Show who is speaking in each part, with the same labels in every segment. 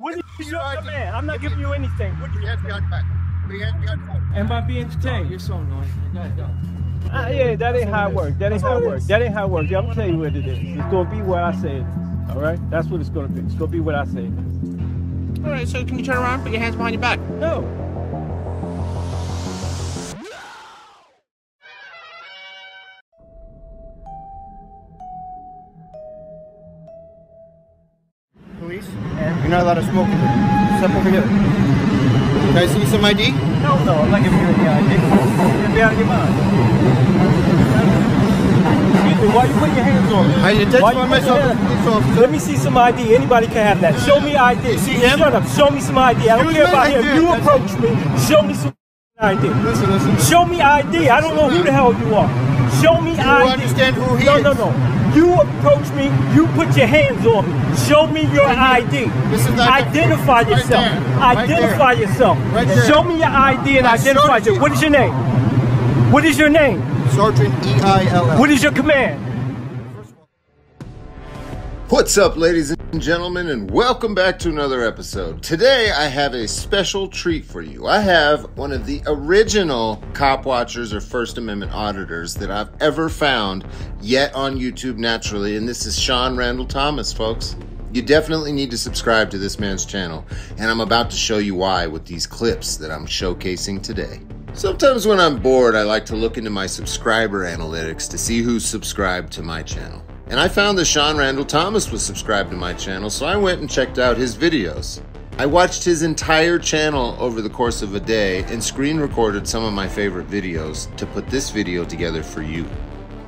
Speaker 1: What is
Speaker 2: Give me
Speaker 1: your
Speaker 2: your
Speaker 1: I'm not
Speaker 2: Give
Speaker 1: giving you anything.
Speaker 2: Put your hands behind your back. Put your hands behind your back.
Speaker 1: Am I being entertained?
Speaker 3: You're so annoying. Go ahead, go.
Speaker 1: Ah, yeah, that ain't how it works. That ain't how it works. That ain't how it works. Yeah, I'm gonna tell you what it is. It's gonna be what I say it is. All right? That's what it's gonna be. It's gonna be what I say it is.
Speaker 3: All right, so can you turn around, put your hands behind your back?
Speaker 1: No. You
Speaker 2: identify
Speaker 1: putting
Speaker 2: myself
Speaker 1: your
Speaker 2: as a
Speaker 1: hands-
Speaker 2: police officer.
Speaker 1: Let me see some ID. Anybody can have that. Show me ID.
Speaker 2: see him?
Speaker 1: Shut up. Show me some ID. I don't care about him. You approach me. Show me some ID.
Speaker 2: Listen, listen.
Speaker 1: Show me ID. I don't know who the hell you are. Show me
Speaker 2: you
Speaker 1: ID.
Speaker 2: understand who he
Speaker 1: no,
Speaker 2: is?
Speaker 1: No, no, You approach me. You put your hands on me. Show me your
Speaker 2: Right
Speaker 1: ID.
Speaker 2: This is not-
Speaker 1: Identify yourself.
Speaker 2: there. Right
Speaker 1: Identify
Speaker 2: there.
Speaker 1: yourself.
Speaker 2: Right there.
Speaker 1: Show me your ID and
Speaker 2: I
Speaker 1: identify
Speaker 2: you.
Speaker 1: yourself. What is your name? What is your name?
Speaker 2: Sergeant E E-I-L-L.
Speaker 1: What is your command?
Speaker 4: What's up, ladies and gentlemen, and welcome back to another episode. Today, I have a special treat for you. I have one of the original cop watchers or First Amendment auditors that I've ever found yet on YouTube naturally, and this is Shawn Randall Thomas, folks. You definitely need to subscribe to this man's channel, and I'm about to show you why with these clips that I'm showcasing today. Sometimes when I'm bored, I like to look into my subscriber analytics to see who's subscribed to my channel. And I found that Shawn Randall Thomas was subscribed to my channel, so I went and checked out his videos. I watched his entire channel over the course of a day and screen recorded some of my favorite videos to put this video together for you.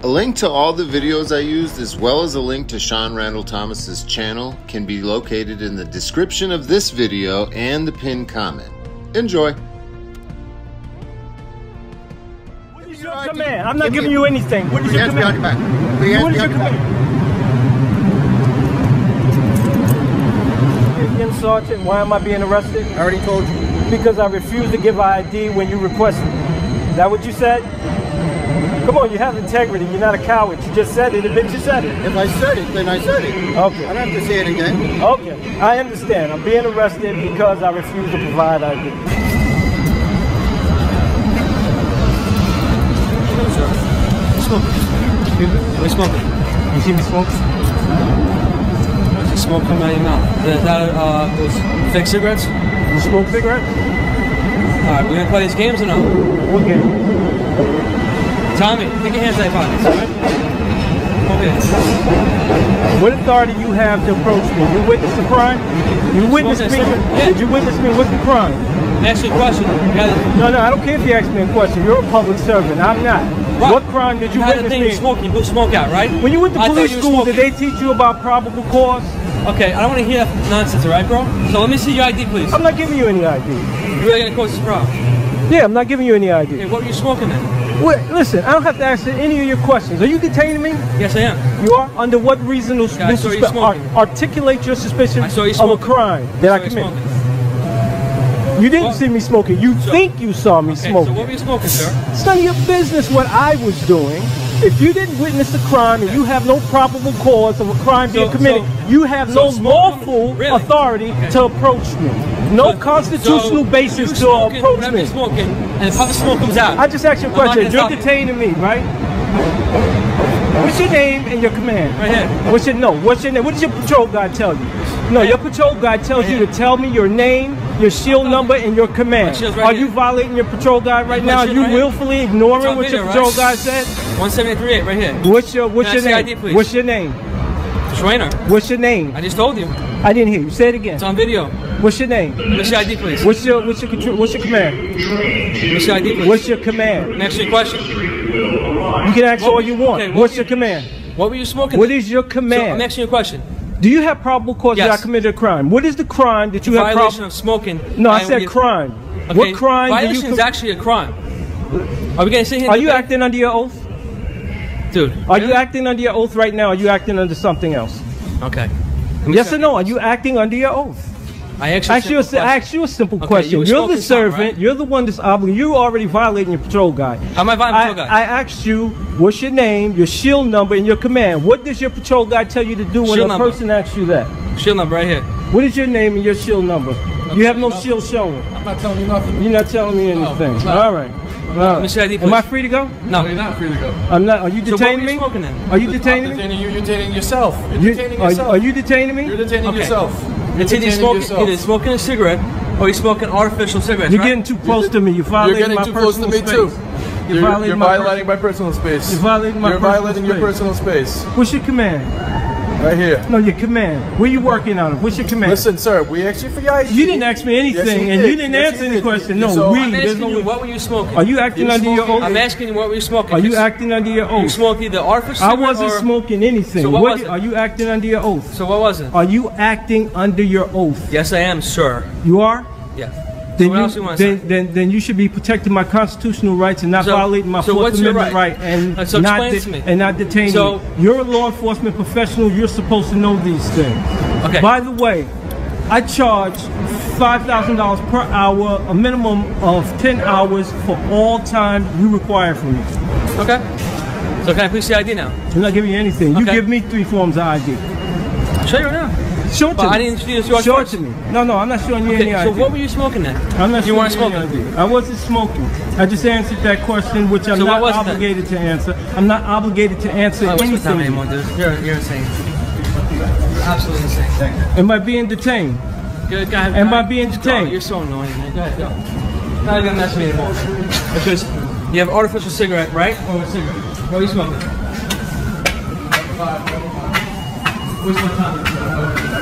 Speaker 4: A link to all the videos I used, as well as a link to Shawn Randall Thomas's channel, can be located in the description of this video and the pinned comment. Enjoy!
Speaker 2: Your
Speaker 1: your
Speaker 2: ID.
Speaker 1: command? I'm not
Speaker 2: Give
Speaker 1: giving you anything. What is
Speaker 2: your
Speaker 1: your
Speaker 2: hands behind your
Speaker 1: command?
Speaker 2: back. Your
Speaker 1: What is your
Speaker 2: behind your back.
Speaker 1: command? Sergeant, why am I being arrested?
Speaker 2: I already told you.
Speaker 1: Because I refused to give ID when you requested it. Is that what you said? Come on, you have integrity. You're not a coward. You just said it. Admit you said it.
Speaker 2: If I said it, then I said it.
Speaker 1: Okay.
Speaker 2: I don't have to say it again.
Speaker 1: Okay. I understand. I'm being arrested because I refuse to provide ID.
Speaker 3: Are you smoking?
Speaker 1: You see me?
Speaker 3: Just smoke coming out of your mouth. That, that, uh, those fake cigarettes?
Speaker 1: You smoke cigarette?
Speaker 3: All right, we gonna play these games or no?
Speaker 1: What game?
Speaker 3: Tommy, take your hands out of your pockets.
Speaker 1: What authority you have to approach me? You witnessed the crime? You witnessed me?
Speaker 3: Yeah.
Speaker 1: Did you witness me with the crime?
Speaker 3: Ask you a question.
Speaker 1: No, no, I don't care if you ask me a question. You're a public servant. I'm not.
Speaker 3: Right.
Speaker 1: What crime did you
Speaker 3: you
Speaker 1: witness me?
Speaker 3: you smoking, you blew smoke out, right?
Speaker 1: When you went to
Speaker 3: I
Speaker 1: police school, did they teach you about probable cause?
Speaker 3: Okay, I don't want to hear nonsense, all right, bro? So let me see your ID, please.
Speaker 1: I'm not giving you any ID.
Speaker 3: You're really gonna cause this problem.
Speaker 1: Yeah, I'm not giving you any ID.
Speaker 3: Okay, what were you smoking then?
Speaker 1: Wait, listen, I don't have to answer any of your questions. Are you detaining me?
Speaker 3: Yes, I am.
Speaker 1: You are? Under what reasonable
Speaker 3: I saw
Speaker 1: articulate your suspicion
Speaker 3: I
Speaker 1: of a crime that I
Speaker 3: you're
Speaker 1: committed. You didn't
Speaker 3: Well-
Speaker 1: see me smoking. You
Speaker 3: So-
Speaker 1: think you saw me
Speaker 3: Okay,
Speaker 1: smoking.
Speaker 3: so what were you smoking, sir?
Speaker 1: It's none of your business what I was doing. If you didn't witness a crime and you have no probable cause of a crime being committed,
Speaker 3: so-
Speaker 1: you have
Speaker 3: so
Speaker 1: no lawful
Speaker 3: really?
Speaker 1: authority
Speaker 3: Okay.
Speaker 1: to approach me. No
Speaker 3: So-
Speaker 1: constitutional
Speaker 3: so
Speaker 1: basis to approach me.
Speaker 3: you're smoking, and the puff of smoke comes out.
Speaker 1: I just asked you a question. You're detaining me, right? What's your name and your command?
Speaker 3: Right here.
Speaker 1: What's your no? What's your name? What did your patrol guy tell you? No, your patrol guy tells you to tell me your name, your shield number, and your command.
Speaker 3: right
Speaker 1: Are
Speaker 3: here.
Speaker 1: you violating your patrol guy right now? Are you
Speaker 3: right
Speaker 1: willfully
Speaker 3: It's
Speaker 1: ignoring what your patrol
Speaker 3: right?
Speaker 1: guy said?
Speaker 3: 173.8 right here.
Speaker 1: What's your What's
Speaker 3: Can
Speaker 1: your name?
Speaker 3: ID?
Speaker 1: What's your name?
Speaker 3: Trainer.
Speaker 1: What's your name?
Speaker 3: I just told you.
Speaker 1: I didn't hear you. Say it again.
Speaker 3: It's on video.
Speaker 1: What's your name?
Speaker 3: What's your ID, please?
Speaker 1: What's your What's your control, What's your command?
Speaker 3: What's your ID, please?
Speaker 1: What's your command?
Speaker 3: Next your question.
Speaker 1: You can ask
Speaker 3: What-
Speaker 1: all you want.
Speaker 3: okay, what
Speaker 1: What's
Speaker 3: you-
Speaker 1: your command?
Speaker 3: What were you smoking?
Speaker 1: What is your
Speaker 3: So I'm
Speaker 1: command?
Speaker 3: asking you a question.
Speaker 1: Do you have probable cause that I committed a crime? What is the crime that you have
Speaker 3: Violation of smoking.
Speaker 1: No, I said crime.
Speaker 3: Okay,
Speaker 1: What crime
Speaker 3: Violation is actually a crime. Are we going to sit here?
Speaker 1: Are you acting under your oath?
Speaker 3: Dude.
Speaker 1: Are you acting under your oath right now? Or are you acting under something else?
Speaker 3: Okay.
Speaker 1: Yes or no? Are you acting under your oth?
Speaker 3: I actually
Speaker 1: Ask you, a, ask you a simple
Speaker 3: Okay,
Speaker 1: question.
Speaker 3: You
Speaker 1: you're the
Speaker 3: smoking something,
Speaker 1: servant.
Speaker 3: right?
Speaker 1: You're the one that's obligated. You're already violating your patrol guy.
Speaker 3: How am I violating
Speaker 1: I,
Speaker 3: patrol guy?
Speaker 1: I asked you, what's your name, your shield number, and your command. What does your patrol guy tell you to do when
Speaker 3: Shield
Speaker 1: a
Speaker 3: number.
Speaker 1: person asks you that?
Speaker 3: Shield number right here.
Speaker 1: What is your name and your shield number? You have no shield showing.
Speaker 5: I'm not telling you nothing.
Speaker 1: You're not telling me anything.
Speaker 5: it's not.
Speaker 1: All right. All right.
Speaker 3: Mr. ID,
Speaker 1: Am I free to go?
Speaker 3: No.
Speaker 5: You're not free to go.
Speaker 1: I'm not. Are you
Speaker 3: So what were
Speaker 1: detaining
Speaker 3: you
Speaker 1: me?
Speaker 3: smoking?
Speaker 1: Are you
Speaker 5: I'm
Speaker 1: detaining me?
Speaker 5: detaining you. You're detaining yourself. You're
Speaker 1: You-
Speaker 5: detaining
Speaker 1: are,
Speaker 5: yourself.
Speaker 1: are you detaining me?
Speaker 5: You're detaining
Speaker 3: Okay.
Speaker 5: yourself. You're
Speaker 3: It's either
Speaker 5: detaining
Speaker 3: smoking,
Speaker 5: yourself.
Speaker 3: either smoking a cigarette or you're smoking artificial cigarettes.
Speaker 1: You're
Speaker 3: right?
Speaker 1: getting too close to me. You're
Speaker 5: You're
Speaker 1: violating
Speaker 5: getting
Speaker 1: my
Speaker 5: too close to
Speaker 1: personal
Speaker 5: me
Speaker 1: space.
Speaker 5: too.
Speaker 1: You're,
Speaker 5: You're,
Speaker 1: violating,
Speaker 5: you're
Speaker 1: my,
Speaker 5: violating my personal space.
Speaker 1: You're violating my
Speaker 5: You're
Speaker 1: personal
Speaker 5: violating your personal space.
Speaker 1: What's your command?
Speaker 5: Right here.
Speaker 1: No, your command. Where you working out of? What's your command?
Speaker 5: Listen, sir, we asked you for your ID.
Speaker 1: You didn't ask me anything,
Speaker 5: Yes, you
Speaker 1: and
Speaker 5: did.
Speaker 1: you didn't
Speaker 5: Yes,
Speaker 1: answer
Speaker 5: you
Speaker 1: any
Speaker 5: did.
Speaker 1: question. No,
Speaker 5: so
Speaker 1: we.
Speaker 3: I'm asking
Speaker 1: no.
Speaker 3: you, what were you smoking?
Speaker 1: Are you acting
Speaker 5: You're
Speaker 1: under your
Speaker 5: smoking-
Speaker 1: oath?
Speaker 3: I'm asking you, what were you smoking?
Speaker 1: Are you acting under your oath?
Speaker 3: You
Speaker 1: oath?
Speaker 3: smoked either artificial
Speaker 1: I wasn't
Speaker 3: or-
Speaker 1: smoking anything.
Speaker 3: So what was it?
Speaker 1: Are you acting under your oath?
Speaker 3: So what was it?
Speaker 1: Are you acting under your oath?
Speaker 3: Yes, I am, sir.
Speaker 1: You are.
Speaker 3: Yeah.
Speaker 1: Then
Speaker 3: what
Speaker 1: you,
Speaker 3: else you wanna say?
Speaker 1: then, then, then you should be protecting my constitutional rights and not
Speaker 3: So-
Speaker 1: violating my
Speaker 3: so
Speaker 1: Fourth Amendment
Speaker 3: right?
Speaker 1: right, and
Speaker 3: Uh, so
Speaker 1: not de-
Speaker 3: me.
Speaker 1: and not detaining
Speaker 3: So-
Speaker 1: me. You're a law enforcement professional. You're supposed to know these things.
Speaker 3: Okay.
Speaker 1: By the way, I charge five thousand dollars per hour, a minimum of ten hours for all time you require from me.
Speaker 3: Okay. So can I please see ID now?
Speaker 1: I'm not giving you anything. You give me three forms of ID.
Speaker 3: I'll show you right now.
Speaker 1: Show it to
Speaker 3: But
Speaker 1: me.
Speaker 3: I didn't see this yours
Speaker 1: Show it to me. No, no, I'm not showing you
Speaker 3: Okay,
Speaker 1: any
Speaker 3: so
Speaker 1: ID.
Speaker 3: what were you smoking then?
Speaker 1: I'm not
Speaker 3: You
Speaker 1: showing
Speaker 3: weren't smoking.
Speaker 1: ID. I wasn't smoking. I just answered that question, which I'm
Speaker 3: So
Speaker 1: not
Speaker 3: was it
Speaker 1: obligated to answer. I'm not obligated to answer
Speaker 3: Oh, what's time
Speaker 1: anything.
Speaker 3: anymore, dude? You're, you're insane. You're absolutely insane.
Speaker 1: Am I being detained?
Speaker 3: Good guy.
Speaker 1: Am I being detained?
Speaker 3: You're so annoying, man. Go ahead, go. Not even mess with me anymore. Because you have artificial cigarette, right? Oh, or a cigarette? What are you smoking? Where's my time?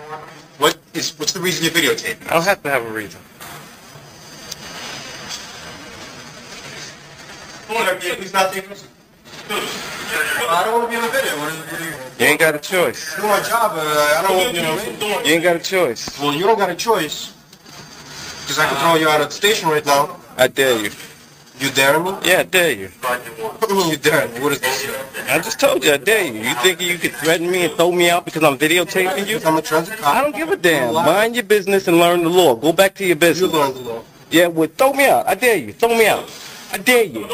Speaker 6: is, what's the reason you're videotaping?
Speaker 7: I don't have to have a reason.
Speaker 6: Sir, can you please stop taking? I don't want to be in the video. What is, what you,
Speaker 7: You ain't got a choice.
Speaker 6: do my job, but I don't want, you know.
Speaker 7: You ain't got a choice.
Speaker 6: Well, you don't got a choice. Because I can throw you out of the station right now.
Speaker 7: I dare you.
Speaker 6: You dare me?
Speaker 7: Yeah, I dare you.
Speaker 6: What do you mean you dare me? What is this?
Speaker 7: I just told you I dare you. You think you could threaten me and throw me out because I'm videotaping you?
Speaker 6: Because I'm a transit cop.
Speaker 7: I don't give a damn. Mind your business and learn the law. Go back to your
Speaker 6: You
Speaker 7: business.
Speaker 6: learn the law.
Speaker 7: Yeah, well, throw me out. I dare you. Throw me out. I dare you.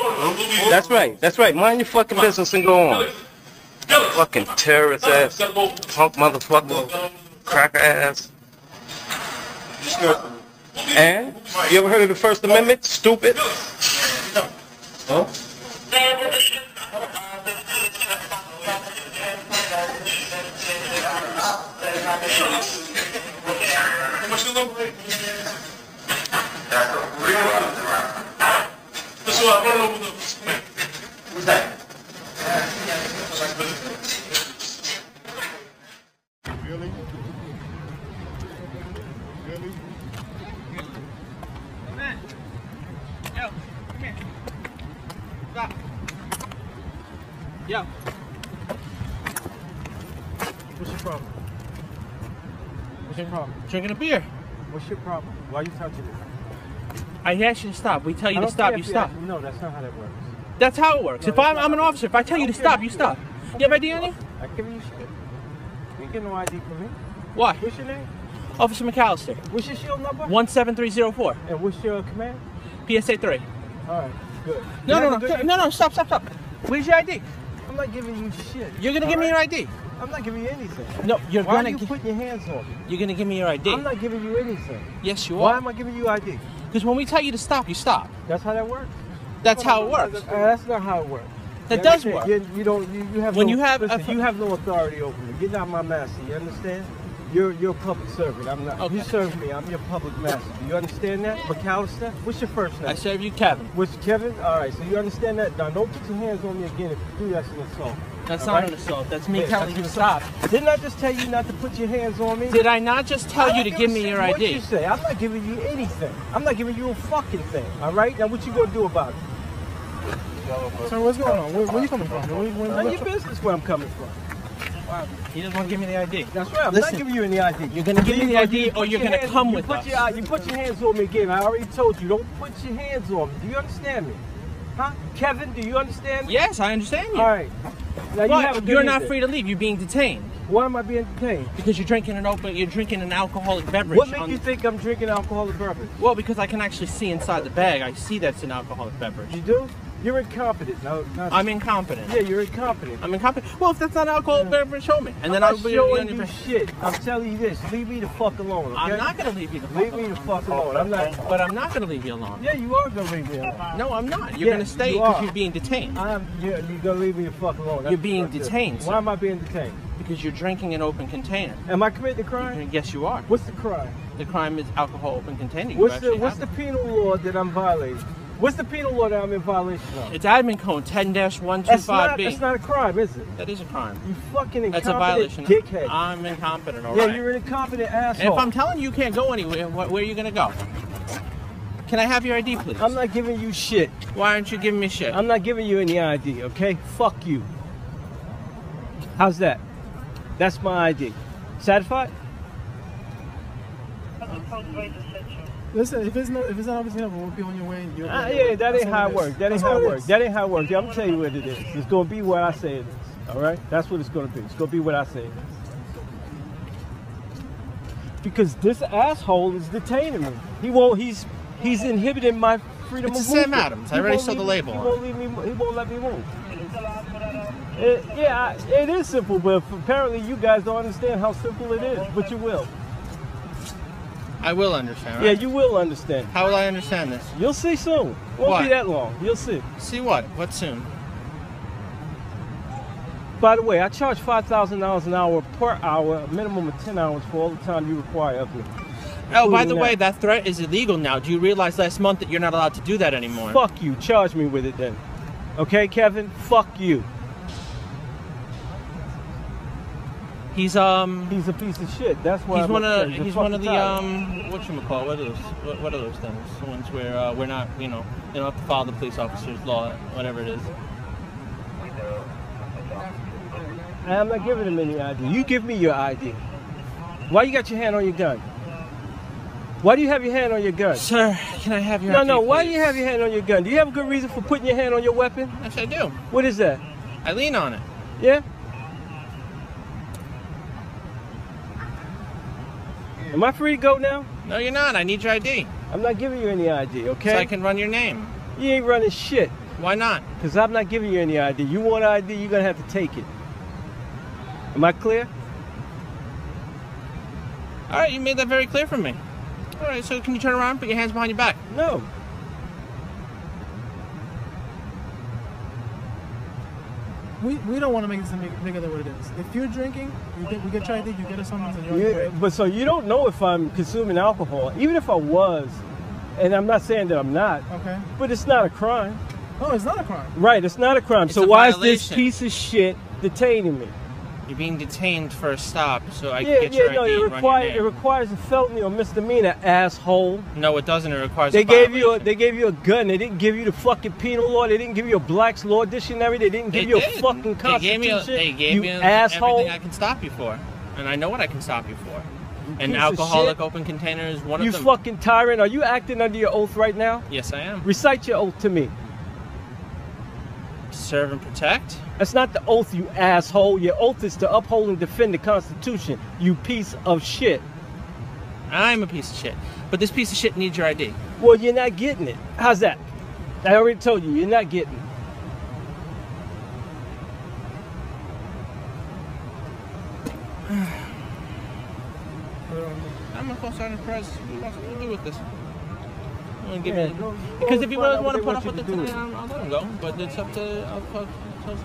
Speaker 7: That's right. That's right. Mind your fucking business and go on. Fucking terrorist ass, punk motherfucker, cracker ass.
Speaker 6: You scared of me.
Speaker 7: And you ever heard of the First Amendment? Stupid.
Speaker 6: Huh? How much you look? That's what I run over the. Who's that?
Speaker 1: Yo. What's your problem? What's your problem?
Speaker 8: Drinking a beer.
Speaker 1: What's your problem? Why are you touching it?
Speaker 8: I asked you to stop. We tell you to stop, you stop.
Speaker 1: No, that's not how that works.
Speaker 8: That's how it works.
Speaker 1: No,
Speaker 8: if I'm, I'm an officer, if I tell you to stop, you stop. You have ID on you?
Speaker 1: I give you shit. You get no ID from me.
Speaker 8: Why?
Speaker 1: What's your name?
Speaker 8: Officer McAllister.
Speaker 1: What's your shield number?
Speaker 8: 17304.
Speaker 1: And what's your command?
Speaker 8: PSA 3.
Speaker 1: All right, good.
Speaker 8: No,
Speaker 1: You
Speaker 8: no, no. No, no, stop, stop, stop. Where's your ID?
Speaker 1: I'm not giving you shit.
Speaker 8: You're going to
Speaker 1: all
Speaker 8: give me your ID.
Speaker 1: I'm not giving you anything.
Speaker 8: No, you're
Speaker 1: Why are
Speaker 8: going
Speaker 1: you
Speaker 8: to
Speaker 1: putting your hands on me?
Speaker 8: You're going to give me your ID.
Speaker 1: I'm not giving you anything.
Speaker 8: yes, you are.
Speaker 1: Why am I giving you ID?
Speaker 8: Because when we tell you to stop, you stop.
Speaker 1: That's how that works.
Speaker 8: That's how it works.
Speaker 1: Uh, that's not how it works.
Speaker 8: That
Speaker 1: You
Speaker 8: does work.
Speaker 1: You, you don't. You, you have
Speaker 8: When
Speaker 1: no,
Speaker 8: you have
Speaker 1: listen, you have no authority over me. Get out my master. You understand? You're you're a public servant. I'm not. You serve me. I'm your public master. Do you understand that, McAllister? What's your first name?
Speaker 8: I serve you Kevin.
Speaker 1: What's Kevin? All right. So you understand that? Now don't put your hands on me again. If you do, that's an assault.
Speaker 8: That's
Speaker 1: All
Speaker 8: not
Speaker 1: right?
Speaker 8: an assault. That's me
Speaker 1: Yeah,
Speaker 8: telling
Speaker 1: that's
Speaker 8: you to stop.
Speaker 1: Didn't I just tell you not to put your hands on me?
Speaker 8: Did I not just tell you to
Speaker 1: give
Speaker 8: give me
Speaker 1: shit
Speaker 8: your
Speaker 1: What
Speaker 8: ID?
Speaker 1: you say? I'm not giving you anything. I'm not giving you a fucking thing. All right. Now what you gonna do about it?
Speaker 8: So what's going on? Where, where you coming from? Where, where,
Speaker 1: None of your business where I'm coming from.
Speaker 8: He doesn't want to give me the ID.
Speaker 1: That's right. I'm
Speaker 8: Listen.
Speaker 1: not giving you any ID.
Speaker 8: You're gonna give me the
Speaker 1: You-
Speaker 8: ID
Speaker 1: you
Speaker 8: or you're gonna come
Speaker 1: you
Speaker 8: with
Speaker 1: put
Speaker 8: us.
Speaker 1: Your, you put your hands on me again. I already told you. Don't put your hands on me. Do you understand me? Huh? Kevin, do you understand me?
Speaker 8: Yes, I understand you.
Speaker 1: All right. Now you
Speaker 8: but
Speaker 1: you
Speaker 8: are not free to leave. You're being detained
Speaker 1: Why am I being detained?
Speaker 8: because you're drinking an open. You're drinking an alcoholic beverage.
Speaker 1: What makes you think I'm drinking alcoholic beverage?
Speaker 8: Well, because I can actually see inside the bag. I see that's an alcoholic beverage.
Speaker 1: You do? You're incompetent. No, not,
Speaker 8: I'm incompetent.
Speaker 1: yeah, you're incompetent.
Speaker 8: I'm incompetent. Well, if that's not alcoholic beverage, show me, and then
Speaker 1: I'm
Speaker 8: I'll
Speaker 1: not
Speaker 8: be
Speaker 1: showing you shit. I'm telling you this. Leave me the fuck alone. Okay?
Speaker 8: I'm not gonna leave you the fuck
Speaker 1: Leave me the fuck alone. I'm not.
Speaker 8: But I'm not gonna leave you alone.
Speaker 1: Yeah, you are gonna leave me alone.
Speaker 8: No, I'm not. You're
Speaker 1: Yeah,
Speaker 8: gonna stay because
Speaker 1: are.
Speaker 8: you're being detained.
Speaker 1: I'm. Yeah, you're gonna leave me the fuck alone. That's-
Speaker 8: You're being detained.
Speaker 1: Why am I being detained?
Speaker 8: Because you're drinking an open container.
Speaker 1: Am I committing a crime?
Speaker 8: Yes, you are.
Speaker 1: What's the crime?
Speaker 8: The crime is alcohol open container. You
Speaker 1: What's the What's the penal law that I'm violating? What's the penal law that I'm in violation of?
Speaker 8: It's admin code 10-125B.
Speaker 1: That's not. That's not a crime, is it?
Speaker 8: That is a crime.
Speaker 1: You fucking
Speaker 8: That's a
Speaker 1: incompetent
Speaker 8: violation.
Speaker 1: dickhead.
Speaker 8: I'm incompetent, all
Speaker 1: yeah,
Speaker 8: right?
Speaker 1: you're an incompetent
Speaker 8: And
Speaker 1: asshole.
Speaker 8: if I'm telling you you can't go anywhere, where are you gonna go? Can I have your ID, please?
Speaker 1: I'm not giving you shit.
Speaker 8: Why aren't you giving me shit?
Speaker 1: I'm not giving you any ID, okay? Fuck you. How's that? That's my ID. Satisfied?
Speaker 5: Listen, if it's not if it's not obviously we'll be on your way. You're
Speaker 1: Ah, yeah, that ain't how it works. That ain't how it
Speaker 5: it
Speaker 1: works. That ain't how it works. I'm gonna tell you what it is. It's gonna be what I say it is. All right? That's what it's gonna be. It's gonna be what I say it is. Because this asshole is detaining me. He won't. He's he's inhibiting my freedom
Speaker 8: It's
Speaker 1: of
Speaker 8: the Sam. Adams. I
Speaker 1: He
Speaker 8: already saw the
Speaker 1: leave-
Speaker 8: label
Speaker 1: He won't leave me. He won't let me move. It- yeah, it is simple, but apparently you guys don't understand how simple it is. But you will.
Speaker 8: I will understand,
Speaker 1: Yeah, you will understand.
Speaker 8: How will I understand this?
Speaker 1: You'll see soon. Won't
Speaker 8: What?
Speaker 1: be that long. You'll see.
Speaker 8: See what? What soon?
Speaker 1: By the way, I charge five thousand dollars an hour per hour, a minimum of ten hours for all the time you require of me.
Speaker 8: Oh, by the way,
Speaker 1: that.
Speaker 8: that threat is illegal now. Do you realize last month that you're not allowed to do that anymore?
Speaker 1: Fuck you. Charge me with it then. Okay, Kevin? Fuck you.
Speaker 8: He's um
Speaker 1: He's a piece of shit. That's why
Speaker 8: he's
Speaker 1: I'm
Speaker 8: one of.
Speaker 1: He's
Speaker 8: he's one of the
Speaker 1: tyrant.
Speaker 8: um what you call what are those what, what are those things? The ones where uh, we're not you know you don't have to follow the police officer's law whatever it is.
Speaker 1: I'm not giving him any ID. You give me your ID. Why you got your hand on your gun? Why do you have your hand on your gun?
Speaker 8: Sir, can I have your
Speaker 1: No,
Speaker 8: ID,
Speaker 1: no. Why do you have your hand on your gun? Do you have a good reason for putting your hand on your weapon?
Speaker 8: Yes, I do.
Speaker 1: What is that?
Speaker 8: I lean on it.
Speaker 1: Yeah? Am I free to go now?
Speaker 8: No, you're not. I need your ID
Speaker 1: I'm not giving you any ID, okay?
Speaker 8: so I can run your name.
Speaker 1: You ain't running shit.
Speaker 8: Why not?
Speaker 1: Because I'm not giving you any ID. You want ID, you're going to have to take it. Am I clear?
Speaker 8: All right, you made that very clear for me. All right, so can you turn around, put your hands behind your back?
Speaker 1: No.
Speaker 5: We, we don't want to make this big- bigger than what it is. If you're drinking, you get we get your ID, you get us summons, and you're on your
Speaker 1: You, but so you don't know if I'm consuming alcohol. Even if I was, and I'm not saying that I'm not,
Speaker 5: Okay.
Speaker 1: but it's not a crime.
Speaker 5: Oh, it's not a crime.
Speaker 1: Right, it's not a crime.
Speaker 8: It's
Speaker 1: so
Speaker 8: a
Speaker 1: why is this piece of shit detaining me?
Speaker 8: You're being detained for a stop, so I
Speaker 1: yeah,
Speaker 8: can get
Speaker 1: yeah,
Speaker 8: your
Speaker 1: no,
Speaker 8: ID
Speaker 1: it
Speaker 8: and run your
Speaker 1: requires it requires a felony or misdemeanor, asshole.
Speaker 8: No, it doesn't. It requires.
Speaker 1: They
Speaker 8: a
Speaker 1: gave you a, they gave you a gun. They didn't give you the fucking penal law. They didn't give you a Black's Law Dictionary. They didn't give
Speaker 8: They
Speaker 1: you a
Speaker 8: did.
Speaker 1: fucking
Speaker 8: They gave me. A, they gave
Speaker 1: you
Speaker 8: me a-
Speaker 1: asshole.
Speaker 8: everything I can stop you for, and I know what I can stop you for. An alcoholic open container is one
Speaker 1: You
Speaker 8: of them.
Speaker 1: You fucking tyrant. Are you acting under your oath right now?
Speaker 8: yes, I am.
Speaker 1: Recite your oath to me.
Speaker 8: Serve and protect.
Speaker 1: That's not the oath, you asshole. Your oath is to uphold and defend the Constitution, you piece of shit.
Speaker 8: I'm a piece of shit, but this piece of shit needs your ID.
Speaker 1: Well, you're not getting it. How's that? I already told you, you're not getting it.
Speaker 8: I'm gonna call Sergeant Perez. What do you do with this? I'm gonna give
Speaker 1: Yeah,
Speaker 8: because if you want to put up with it. I'll, let him go. But it's up to. I'll, I'll,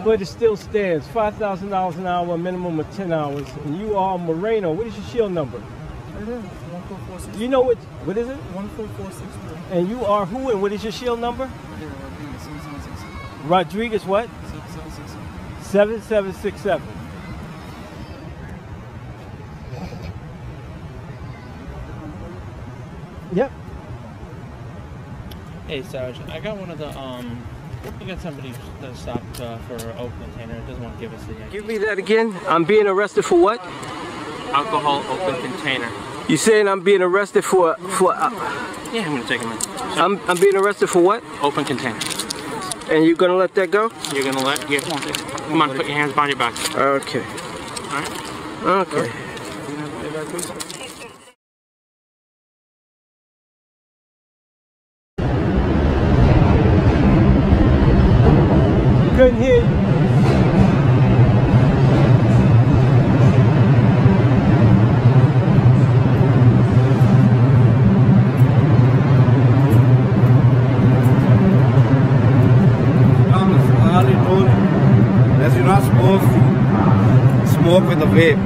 Speaker 1: But it still stands. Five thousand dollars an hour, minimum of ten hours. And you are Moreno. What is your shield number?
Speaker 5: It is. One four four six.
Speaker 1: You know what? What is it?
Speaker 5: One four four six three.
Speaker 1: And you are who? And what is your shield number?
Speaker 5: Seven seven six.
Speaker 1: Rodriguez. What?
Speaker 5: Seven seven six.
Speaker 1: Seven seven six seven. Yep.
Speaker 8: Hey, Sergeant, I got one of the um We got somebody that stopped uh, for an open container. It doesn't want to give us the ID.
Speaker 3: Give me that again. I'm being arrested for what?
Speaker 8: alcohol open container.
Speaker 3: You saying I'm being arrested for for? Uh,
Speaker 8: Yeah, I'm gonna take him in.
Speaker 3: I'm I'm being arrested for what?
Speaker 8: Open container.
Speaker 3: And you're gonna let that go?
Speaker 8: You're gonna let here. Come on, put your hands behind your back.
Speaker 3: Okay.
Speaker 8: All right.
Speaker 3: Okay.
Speaker 1: Couldn't
Speaker 9: vape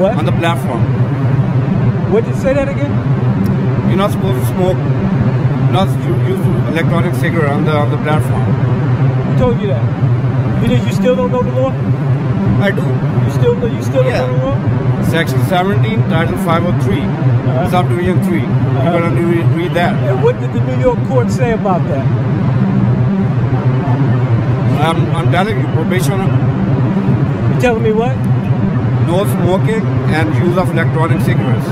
Speaker 1: What?
Speaker 9: on the platform.
Speaker 1: What did you say that again?
Speaker 9: You're not supposed to smoke, not use electronic cigarette on the on the platform.
Speaker 1: Who told you that? You, you still don't know the law?
Speaker 9: I do.
Speaker 1: You still you still don't know the law?
Speaker 9: Section 17, Title 503, uh-huh. Subdivision 3. You're gonna uh-huh. re- read that.
Speaker 1: And what did the New York court say about that?
Speaker 9: I'm, I'm telling you, probation,
Speaker 1: You telling me what?
Speaker 9: No smoking and use of electronic cigarettes.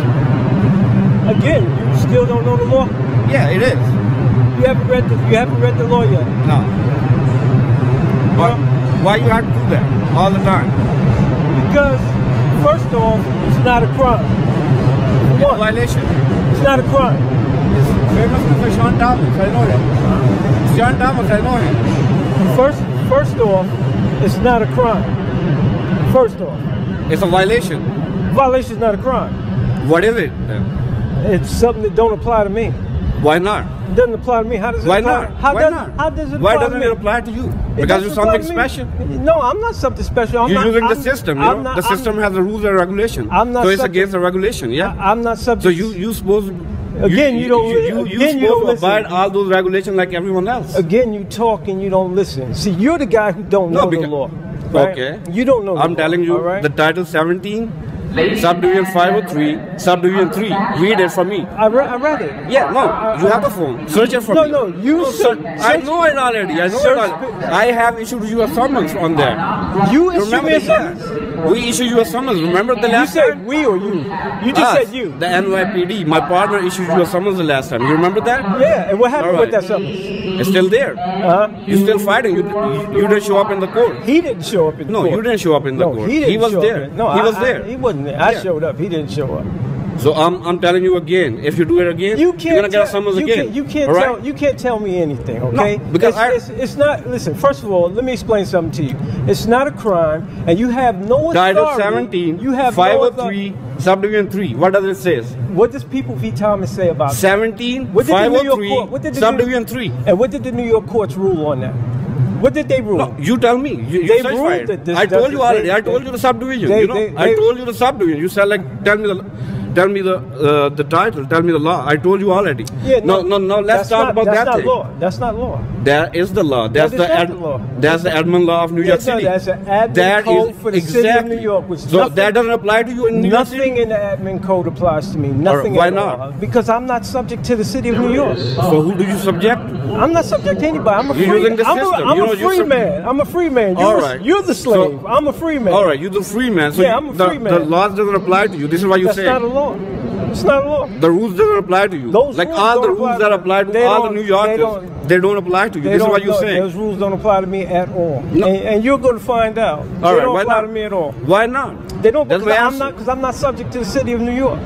Speaker 1: Again, you still don't know the law?
Speaker 9: Yeah, it is.
Speaker 1: You haven't read the you haven't read the law yet.
Speaker 9: No. But why you have to do that all the time?
Speaker 1: Because first off, it's not a crime.
Speaker 9: It's a violation.
Speaker 1: It's not a crime.
Speaker 9: Famous Mr. Shawn Thomas, I know him. Shawn Thomas, I know him.
Speaker 1: First first off, it's not a crime. First off,
Speaker 9: It's a violation.
Speaker 1: violation is not a crime.
Speaker 9: What is it?
Speaker 1: It's something that don't apply to me.
Speaker 9: Why not?
Speaker 1: It doesn't apply to me. How does it
Speaker 9: Why
Speaker 1: apply?
Speaker 9: not?
Speaker 1: How
Speaker 9: Why
Speaker 1: does
Speaker 9: not?
Speaker 1: how does it
Speaker 9: Why doesn't
Speaker 1: to
Speaker 9: it apply to you?
Speaker 1: It
Speaker 9: Because you're something special.
Speaker 1: No, I'm not something special. I'm
Speaker 9: You're
Speaker 1: not,
Speaker 9: using the
Speaker 1: I'm-
Speaker 9: system, you know.
Speaker 1: not-
Speaker 9: the
Speaker 1: I'm-
Speaker 9: system has the rules and regulation.
Speaker 1: I'm not
Speaker 9: so it's against the regulation, yeah.
Speaker 1: I, am not subject.
Speaker 9: so you you supposed
Speaker 1: Again, you don't-
Speaker 9: you, you, you
Speaker 1: again, you don't
Speaker 9: to abide
Speaker 1: listen.
Speaker 9: all those regulations like everyone else.
Speaker 1: Again, you talk and you don't listen. See, you're the guy who don't
Speaker 9: No,
Speaker 1: know the law. Right?
Speaker 9: Okay.
Speaker 1: You don't know.
Speaker 9: I'm telling you
Speaker 1: right?
Speaker 9: the title 17, subdivision 503, subdivision 3. Read it for me.
Speaker 1: I, re- I read it.
Speaker 9: Yeah, no,
Speaker 1: I- I-
Speaker 9: you have the phone. Search it for
Speaker 1: No,
Speaker 9: me.
Speaker 1: no, no, you
Speaker 9: search.
Speaker 1: search-
Speaker 9: I know it already. I know
Speaker 1: search-
Speaker 9: it already. I have issued you a summons on there.
Speaker 1: You issued
Speaker 9: Remember
Speaker 1: me a
Speaker 9: the-
Speaker 1: summons?
Speaker 9: We issued you a summons. Remember the
Speaker 1: You
Speaker 9: last
Speaker 1: said
Speaker 9: time?
Speaker 1: we or you? You just
Speaker 9: Us,
Speaker 1: said you.
Speaker 9: The NYPD. My partner issued you a summons the last time. You remember that?
Speaker 1: Yeah, and what happened
Speaker 9: All
Speaker 1: with that summons?
Speaker 9: It's still there.
Speaker 1: Uh-huh.
Speaker 9: You're still fighting. You, you, you didn't show up in the court.
Speaker 1: He didn't show up in the
Speaker 9: No,
Speaker 1: court.
Speaker 9: No, you didn't show up in the
Speaker 1: no,
Speaker 9: court.
Speaker 1: He, didn't
Speaker 9: He was
Speaker 1: show
Speaker 9: there.
Speaker 1: Up in, no,
Speaker 9: He was
Speaker 1: I-
Speaker 9: there.
Speaker 1: he wasn't there. I
Speaker 9: Yeah.
Speaker 1: showed up. He didn't show up.
Speaker 9: So I'm, I'm telling you again. If you do it again,
Speaker 1: You
Speaker 9: you're
Speaker 1: can't.
Speaker 9: gonna get summons
Speaker 1: you
Speaker 9: again.
Speaker 1: Can't, you can't
Speaker 9: right?
Speaker 1: tell. You can't tell me anything. Okay?
Speaker 9: because
Speaker 1: it's,
Speaker 9: I-
Speaker 1: it's, it's not. Listen. First of all, let me explain something to you. It's not a crime, and you have no authority.
Speaker 9: Title 17,
Speaker 1: You have no
Speaker 9: 503, subdivision 3. What does it say?
Speaker 1: What does People v. Thomas say about that?
Speaker 9: 17,
Speaker 1: What did the New
Speaker 9: 503,
Speaker 1: court? What did the New-
Speaker 9: subdivision 3.
Speaker 1: And what did the New York courts rule on that? What did they rule?
Speaker 9: No, you tell me. You, you
Speaker 1: They ruled that this
Speaker 9: I told you already.
Speaker 1: they-
Speaker 9: I told you the subdivision.
Speaker 1: they-
Speaker 9: you know,
Speaker 1: they-
Speaker 9: I told you the subdivision. You said like, tell me the, tell me the uh, the title. Tell me the law. I told you already.
Speaker 1: Yeah,
Speaker 9: no, no, no.
Speaker 1: that's
Speaker 9: Let's talk
Speaker 1: not,
Speaker 9: about
Speaker 1: that's
Speaker 9: that
Speaker 1: not
Speaker 9: thing.
Speaker 1: law. That's not law.
Speaker 9: That is the law. That's
Speaker 1: That is
Speaker 9: the
Speaker 1: not
Speaker 9: ad,
Speaker 1: law.
Speaker 9: that's the admin law of New
Speaker 1: Yeah,
Speaker 9: York
Speaker 1: no,
Speaker 9: City.
Speaker 1: that's an admin
Speaker 9: That
Speaker 1: code
Speaker 9: is
Speaker 1: for the
Speaker 9: exactly.
Speaker 1: city of New York, which
Speaker 9: so
Speaker 1: nothing-
Speaker 9: that doesn't apply to you in New York City.
Speaker 1: Nothing in the admin code applies to me. Nothing.
Speaker 9: why
Speaker 1: at all.
Speaker 9: not?
Speaker 1: Because I'm not subject to the city of New York.
Speaker 9: So who do you subject to?
Speaker 1: I'm not subject to anybody. I'm a
Speaker 9: You're
Speaker 1: free.
Speaker 9: using the
Speaker 1: I'm
Speaker 9: system.
Speaker 1: A, I'm
Speaker 9: You
Speaker 1: a
Speaker 9: know, you're
Speaker 1: free man. I'm a free man. You're,
Speaker 9: All
Speaker 1: the- you're the slave.
Speaker 9: So-
Speaker 1: I'm a free man.
Speaker 9: All right, you're the free man. So
Speaker 1: Yeah, I'm a
Speaker 9: the,
Speaker 1: free man.
Speaker 9: the laws doesn't apply to you. This is what you
Speaker 1: That's not a law. It's not a law.
Speaker 9: The rules don't apply to you.
Speaker 1: Those
Speaker 9: like all the rules that apply to
Speaker 1: they
Speaker 9: all the New
Speaker 1: they
Speaker 9: Yorkers,
Speaker 1: don't-
Speaker 9: they don't apply to you. This is what you're saying.
Speaker 1: Those rules don't apply to me at all.
Speaker 9: No.
Speaker 1: And, and you're going to find out.
Speaker 9: All
Speaker 1: they
Speaker 9: right,
Speaker 1: don't apply
Speaker 9: not?
Speaker 1: to me at all.
Speaker 9: Why not?
Speaker 1: They don't because
Speaker 9: my
Speaker 1: I'm not because I'm not subject to the city of New York.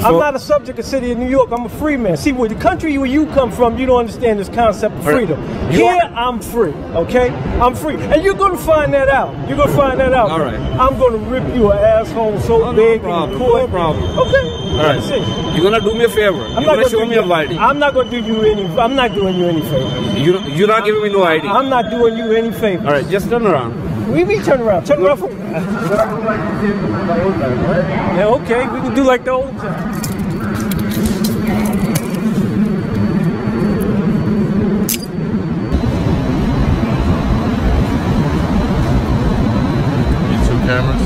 Speaker 9: So-
Speaker 1: I'm not a subject of the city of New York. I'm a free man. See, where the country where you come from, you don't understand this concept of freedom. Here, I'm free. Okay, I'm free, and you're gonna find that out. You're gonna find that out.
Speaker 9: All right.
Speaker 1: I'm gonna rip you an asshole so
Speaker 9: No, no
Speaker 1: big
Speaker 9: problem,
Speaker 1: in court.
Speaker 9: no problem.
Speaker 1: Okay.
Speaker 9: All right.
Speaker 1: It.
Speaker 9: You're gonna do me a favor.
Speaker 1: I'm
Speaker 9: You're
Speaker 1: not
Speaker 9: gonna show me a ID.
Speaker 1: I'm not gonna do you any. I'm not doing you any favor.
Speaker 9: You, you're not giving me no ID.
Speaker 1: I'm not doing you any favor.
Speaker 9: All right, just turn around.
Speaker 1: We be turn around. Turn around. For, yeah, okay. We can do like the old time.
Speaker 10: two cameras.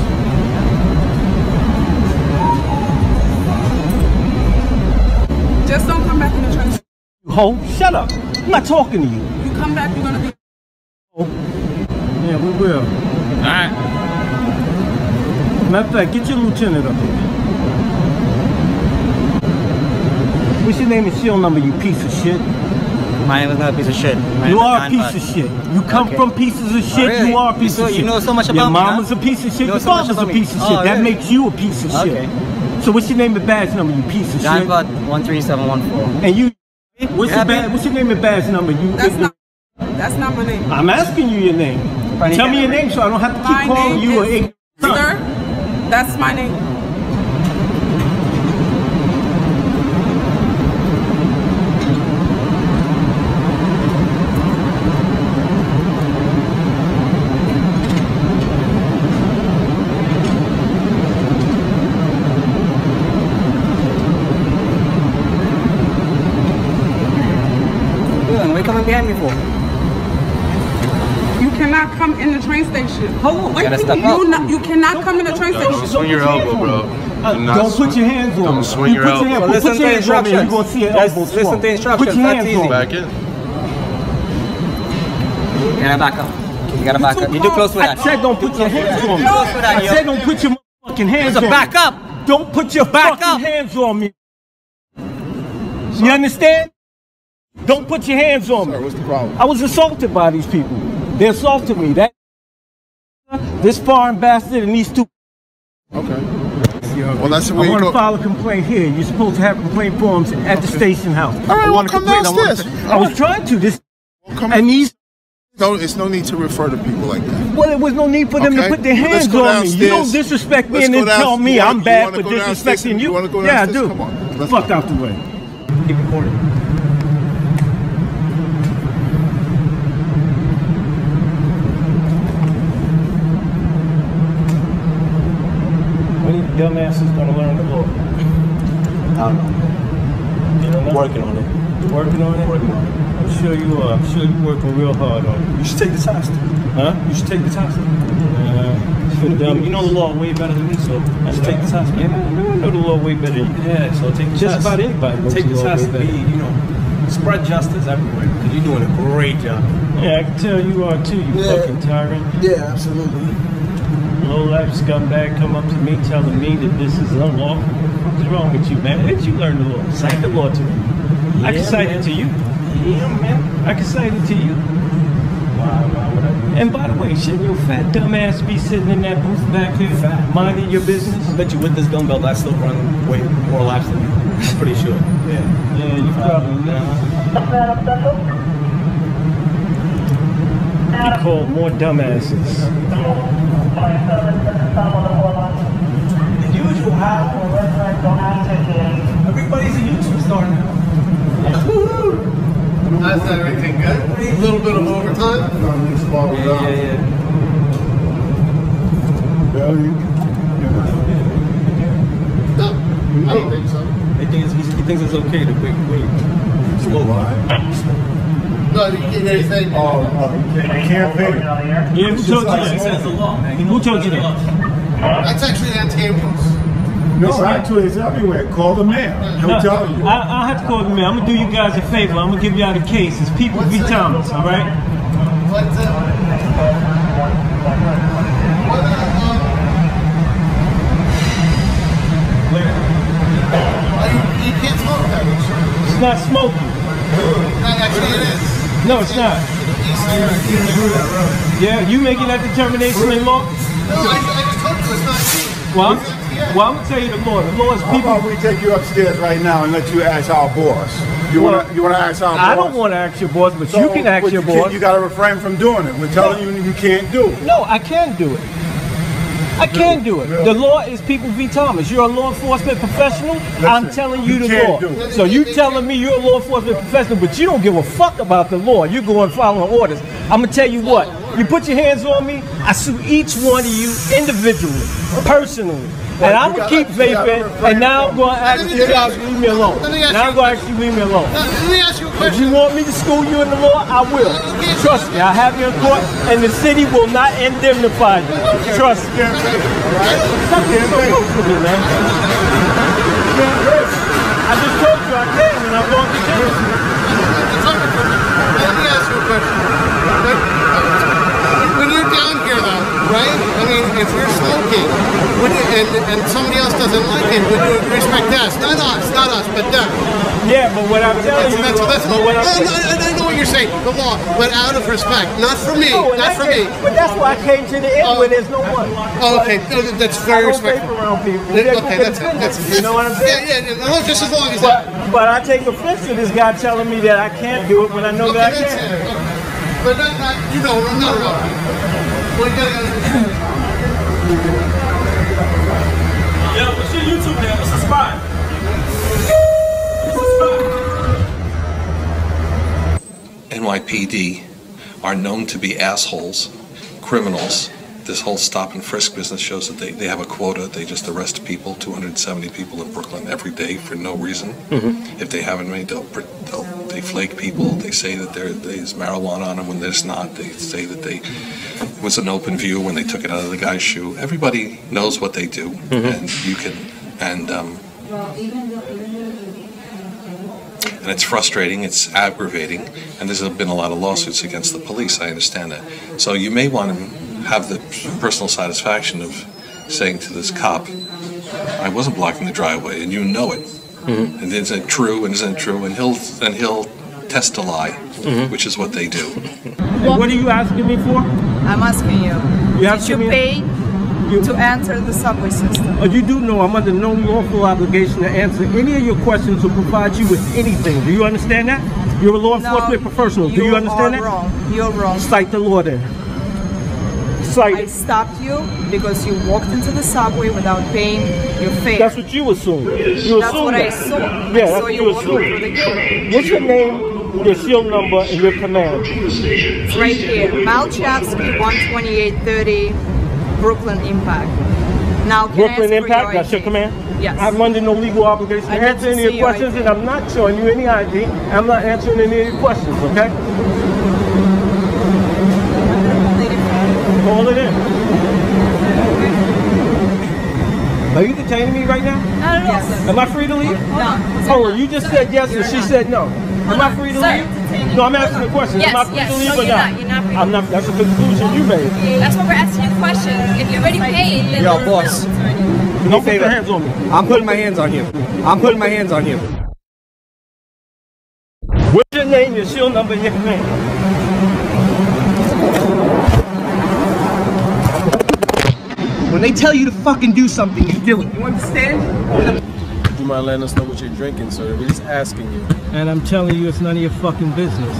Speaker 11: Just don't come back in the trust.
Speaker 1: Ho, shut up. I'm not talking to you.
Speaker 10: You come back, you're gonna be. Oh.
Speaker 1: Yeah, we will. All right. Matter of fact, get your lieutenant up here. What's your name and serial number, you piece of shit?
Speaker 11: My name is not a piece of shit. My
Speaker 1: You are a piece
Speaker 11: Bud.
Speaker 1: of shit. You come
Speaker 11: Okay.
Speaker 1: from pieces of shit.
Speaker 11: really?
Speaker 1: You are a piece
Speaker 11: You
Speaker 1: of
Speaker 11: so-
Speaker 1: shit.
Speaker 11: you know so much
Speaker 1: Your
Speaker 11: about me, huh?
Speaker 1: mama's a piece of shit.
Speaker 11: You know
Speaker 1: Your
Speaker 11: so
Speaker 1: father's a piece of
Speaker 11: Oh,
Speaker 1: shit. That
Speaker 11: really?
Speaker 1: makes you a piece of
Speaker 11: Okay.
Speaker 1: shit. So what's your name and badge number, you piece of
Speaker 11: Don
Speaker 1: shit?
Speaker 11: Bud, 13714.
Speaker 1: And you, what's
Speaker 11: Yeah,
Speaker 1: your badge? What's your name and badge number? You.
Speaker 10: That's not. That's not my name.
Speaker 1: I'm asking you your name. Tell me your name so I don't have to keep
Speaker 10: My
Speaker 1: calling you an ignorant.
Speaker 10: Sir, that's my name. Station. Hold on, wait.
Speaker 11: Gotta step
Speaker 10: you,
Speaker 11: up.
Speaker 10: not, you cannot come in the train station.
Speaker 12: Swing your elbow, bro.
Speaker 1: Uh,
Speaker 12: Do not
Speaker 1: put your hands on
Speaker 12: Don't swing your
Speaker 1: put your
Speaker 12: elbow.
Speaker 1: hand-
Speaker 11: Listen to
Speaker 1: your hands on me. You're
Speaker 11: instructions.
Speaker 1: gonna see an elbow
Speaker 11: listen
Speaker 1: swung.
Speaker 11: to instructions.
Speaker 1: Put your hands on me.
Speaker 12: Back in.
Speaker 11: You gotta back up. You gotta back up. You're too close for
Speaker 1: I said don't put your hands on me.
Speaker 11: Close for that,
Speaker 1: I said don't put your fucking hands
Speaker 11: So
Speaker 1: on
Speaker 11: back up.
Speaker 1: Don't put your
Speaker 11: Back
Speaker 1: fucking
Speaker 11: up.
Speaker 1: hands on me. You understand? Don't put your hands on me.
Speaker 13: What's the problem?
Speaker 1: I was assaulted by these people. They assaulted me. That this foreign bastard and these two.
Speaker 13: Okay. Well, that's the
Speaker 1: I
Speaker 13: way you
Speaker 1: want to file a complaint here. You're supposed to have complaint forms at the station house.
Speaker 13: All right,
Speaker 1: I
Speaker 13: well,
Speaker 1: want to
Speaker 13: come
Speaker 1: complain. I want
Speaker 13: downstairs.
Speaker 1: to- I was trying to. This
Speaker 13: Come
Speaker 1: and these.
Speaker 13: No, it's no need to refer to people like that.
Speaker 1: Well, there was no need for them
Speaker 13: Okay.
Speaker 1: to put their hands
Speaker 13: go
Speaker 1: on me. You don't disrespect me
Speaker 13: Let's
Speaker 1: and
Speaker 13: go
Speaker 1: then tell me
Speaker 13: you
Speaker 1: I'm
Speaker 13: you
Speaker 1: bad for disrespecting
Speaker 13: and-
Speaker 1: you.
Speaker 13: you go
Speaker 1: yeah, I do.
Speaker 13: Come on. Let's
Speaker 1: Fuck out the way.
Speaker 11: Keep recording.
Speaker 1: Dumbasses gonna learn the law?
Speaker 14: I don't know.
Speaker 1: You don't know?
Speaker 14: Working on it.
Speaker 1: Working on it?
Speaker 14: Working on it.
Speaker 1: I'm sure you are. I'm sure you're working real hard on it.
Speaker 14: You should take the test.
Speaker 1: Huh?
Speaker 14: You should take the test.
Speaker 1: Uh,
Speaker 14: You,
Speaker 1: you, dumb.
Speaker 14: you know the law way better than me, so you should take the test.
Speaker 1: Yeah, I know- the law way better than you.
Speaker 14: Yeah, so take the
Speaker 1: Just
Speaker 14: test.
Speaker 1: about anybody knows
Speaker 14: Take
Speaker 1: the
Speaker 14: the
Speaker 1: law
Speaker 14: test
Speaker 1: way better.
Speaker 14: be, you know, spread justice everywhere because you're doing a great job.
Speaker 1: Yeah, I can tell you are too, you
Speaker 14: Yeah.
Speaker 1: fucking tyrant.
Speaker 14: Yeah, absolutely.
Speaker 1: Low life scumbag come up to me telling me that this is unlawful. What's wrong with you, man? Where did you learn the law? Cite the law to me. I can
Speaker 14: Yeah,
Speaker 1: cite
Speaker 14: man.
Speaker 1: it to you. Yeah, man. I can cite it to you. And by the way, shouldn't your fat dumb ass be sitting in that booth back there, minding your business?
Speaker 14: I bet you with this dumbbell, I still run way more laps than you. I'm pretty sure. Yeah.
Speaker 1: Yeah, you probably You called more dumbasses.
Speaker 14: The usual how. Everybody's a YouTube star now.
Speaker 2: How's everything good? A little bit of overtime?
Speaker 14: Yeah, yeah, yeah.
Speaker 2: No, I don't think so.
Speaker 14: He thinks, he thinks it's okay to wait, wait. Slow
Speaker 2: No, you can't anything.
Speaker 13: Oh, you can't pay.
Speaker 1: Yeah, who told you that?
Speaker 14: the law.
Speaker 1: Who told you that?
Speaker 2: That's actually anti-ambulance.
Speaker 13: No, actually, it's everywhere. Call the mayor. He'll tell you.
Speaker 1: I, I'll have to call the man. I'm gonna do you guys a favor. I'm gonna give y'all the case. It's People v. Thomas, all right?
Speaker 2: What's up? What, uh, you, you can't smoke that.
Speaker 1: It's not smoking.
Speaker 2: Actually it is.
Speaker 1: No, it's not. Yeah, you making that determination in law?
Speaker 2: No, I, I just told you it's not.
Speaker 1: Well, I'm, well, I'm gonna tell you the law. The law is
Speaker 13: How about we take you upstairs right now and let you ask our boss? You
Speaker 1: Well,
Speaker 13: wanna you wanna ask our boss?
Speaker 1: I don't want to ask your boss, but you can ask your
Speaker 13: you can't-
Speaker 1: boss.
Speaker 13: You gotta refrain from doing it. We're telling you you can't do it.
Speaker 1: No, I can do it. I can do it. The law is people v. Thomas. You're a law enforcement professional. I'm telling you
Speaker 13: you
Speaker 1: the law. So you telling me you're a law enforcement professional, but you don't give a fuck about the law. You're going following orders. I'm gonna tell you what. You put your hands on me, I sue each one of you individually, personally. And I'm gonna keep vaping, and now I'm gonna ask you guys to leave me alone. Now I'm gonna ask you to leave me alone.
Speaker 2: Let me ask you a
Speaker 1: If you want me to school you in the law, I will. Trust me, I have you in court, and the city will not indemnify you. Trust me. Stop being so close to me, man. I just told you I can, if we're smoking you, and, and somebody else doesn't
Speaker 2: like it, would you respect us? Not us, not us, but them.
Speaker 1: Yeah, but what I'm telling
Speaker 2: that's,
Speaker 1: you,
Speaker 2: that's, that's,
Speaker 1: but what I'm
Speaker 2: I, I know what you're saying, the law, but out of respect, not for me,
Speaker 1: no,
Speaker 2: not for me.
Speaker 1: But that's why I came to the end oh. when where there's no one.
Speaker 2: Oh, okay, that's very respectful.
Speaker 1: around people.
Speaker 2: Okay, that's, it, that's
Speaker 1: you know what I'm saying?
Speaker 2: Yeah, yeah, just as long as
Speaker 1: but,
Speaker 2: that.
Speaker 1: But I take offense to this guy telling me that I can't do it when I know
Speaker 2: okay,
Speaker 1: that I can.
Speaker 2: Okay. But not, not, you know, I'm not wrong.
Speaker 15: NYPD are known to be assholes, criminals. This whole stop and frisk business shows that they, they have a quota. They just arrest people, 270 people in Brooklyn every day for no reason. If they haven't made, they'll, they'll they flake people. They say that there's marijuana on them when there's not. They say that they it was an open view when they took it out of the guy's shoe. Everybody knows what they do, and you can and um, and it's frustrating, it's aggravating, and there's been a lot of lawsuits against the police. I understand that. So you may want to have the personal satisfaction of saying to this cop, "I wasn't blocking the driveway, and you know it, and isn't it true, and isn't it true?" And he'll and he'll test a lie, which is what they do.
Speaker 1: What are you asking me for?
Speaker 16: I'm asking you.
Speaker 1: You
Speaker 16: Did
Speaker 1: asking
Speaker 16: you
Speaker 1: me?
Speaker 16: pay to enter the subway system?
Speaker 1: Uh, you do know I'm under no lawful obligation to answer any of your questions or provide you with anything. Do you understand that? You're a law
Speaker 16: No,
Speaker 1: enforcement professional. Do you
Speaker 16: you
Speaker 1: understand
Speaker 16: are
Speaker 1: that?
Speaker 16: wrong. You're wrong.
Speaker 1: Cite the law then. Cite.
Speaker 16: I stopped you because you walked into the subway without paying your fare.
Speaker 1: That's what you assume. You
Speaker 16: That's
Speaker 1: assume
Speaker 16: what I
Speaker 1: that.
Speaker 16: assumed.
Speaker 1: Yeah,
Speaker 16: I
Speaker 1: that's
Speaker 16: saw
Speaker 1: what
Speaker 16: you
Speaker 1: you
Speaker 16: walking
Speaker 1: assume. What's your name, your shield number, and your command?
Speaker 16: It's right here. Malchavsky, 12830, Brooklyn Impact. Now, can I ask
Speaker 1: Brooklyn Impact,
Speaker 16: your
Speaker 1: that's your command?
Speaker 16: Yes.
Speaker 1: I'm under no legal obligation to
Speaker 16: I
Speaker 1: answer any of your
Speaker 16: your
Speaker 1: questions,
Speaker 16: ID.
Speaker 1: and I'm not showing you any ID. I'm not answering any of your questions, okay? Call it in. Are you detaining me right now?
Speaker 16: Not at all.
Speaker 1: Am I free to leave?
Speaker 16: No.
Speaker 1: Hold on, oh, you just said yes and she said no. Am I free to
Speaker 17: Sir.
Speaker 1: leave? No, I'm asking a question. Am I free
Speaker 17: yes.
Speaker 1: to leave
Speaker 17: No,
Speaker 1: or
Speaker 17: you're
Speaker 1: not?
Speaker 17: not. You're not free
Speaker 1: I'm not. That's a conclusion you made.
Speaker 17: That's what we're asking you questions. If you're already paid, then
Speaker 9: Yo, boss.
Speaker 1: Don't put your hands on me.
Speaker 9: I'm putting my hands on you. I'm putting my hands on you.
Speaker 1: What's your name, your shield number, and your command?
Speaker 9: When they tell you to fucking do something, you do it. You understand?
Speaker 12: Would you mind letting us know what you're drinking, sir? We're just asking you.
Speaker 1: And I'm telling you, it's none of your fucking business.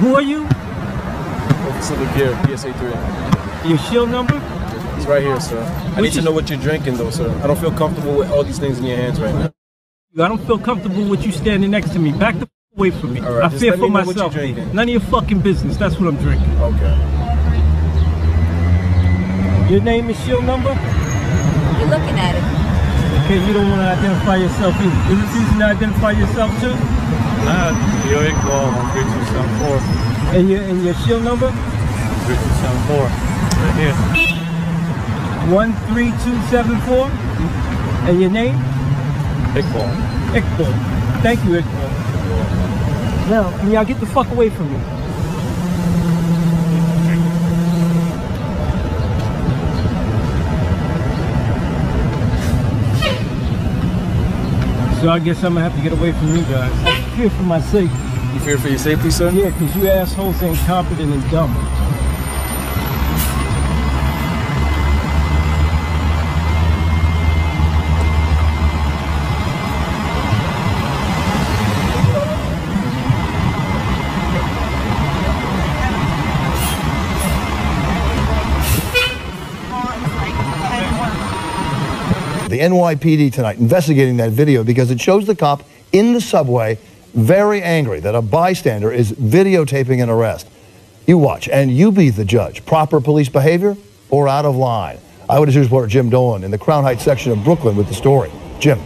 Speaker 1: Who are you?
Speaker 12: Officer Laguerre, PSA 3.
Speaker 1: Your shield number?
Speaker 12: It's right here, sir. I need to know what you're drinking, though, sir. I don't feel comfortable with all these things in your hands right now.
Speaker 1: I don't feel comfortable with you standing next to me. Back the f- away from me.
Speaker 12: All right,
Speaker 1: I fear for
Speaker 12: me know what
Speaker 1: myself. None of your fucking business. That's what I'm drinking.
Speaker 12: Okay.
Speaker 1: Your name is shield number?
Speaker 17: you're looking at it.
Speaker 1: Okay, you don't want to identify yourself either. You refusing to identify yourself too?
Speaker 12: Uh, Iqbal 3274.
Speaker 1: And your and your shield number?
Speaker 12: 3274. Right here.
Speaker 1: One three two seven four. And your name?
Speaker 12: Iqbal.
Speaker 1: Iqbal. Thank you, Iqbal. Now, can y'all get the fuck away from me? So I guess I'm gonna have to get away from you guys. I fear for my safety.
Speaker 12: You fear for your safety, sir?
Speaker 1: Yeah, because you assholes ain't competent and dumb.
Speaker 18: The NYPD tonight investigating that video because it shows the cop in the subway very angry that a bystander is videotaping an arrest. You watch and you be the judge. Proper police behavior or out of line? Eyewitness News reporter Jim Dolan in the Crown Heights section of Brooklyn with the story. Jim.